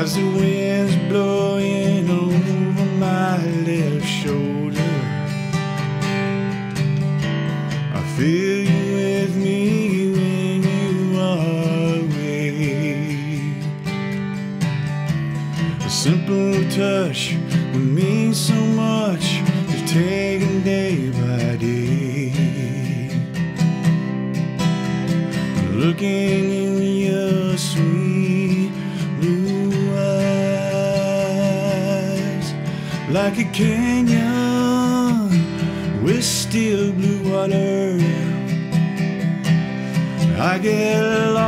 as the wind's blowing over my left shoulder. I feel you with me when you are away. A simple touch would mean so much if taken day by day. Looking in your sweet like a canyon with still blue water. I get lost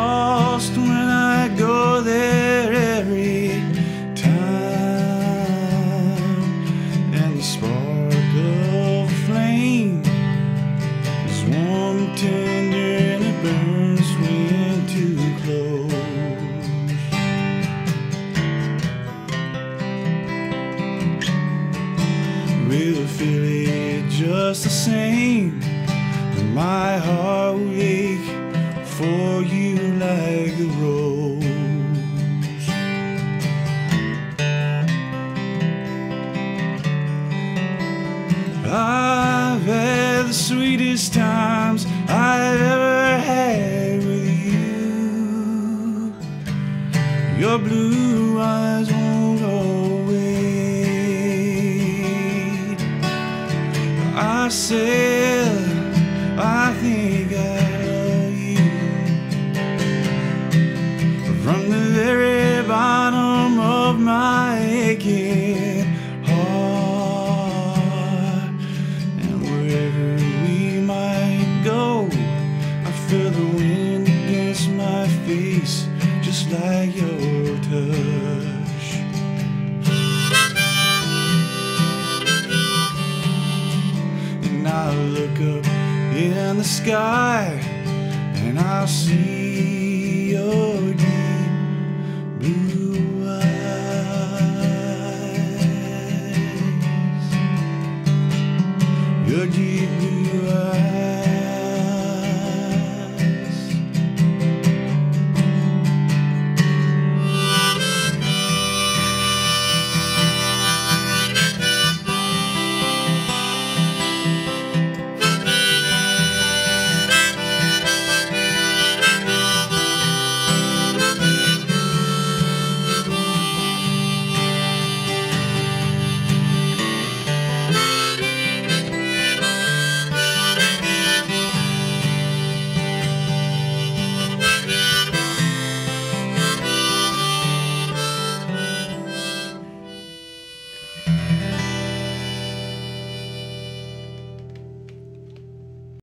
We'll feel it just the same. And My heart will ache for you like a rose. I've had the sweetest times I've ever had with you. Your blue I think I love you. From the very bottom of my aching and I look up in the sky and I see your deep blue eyes. Your deep blue eyes.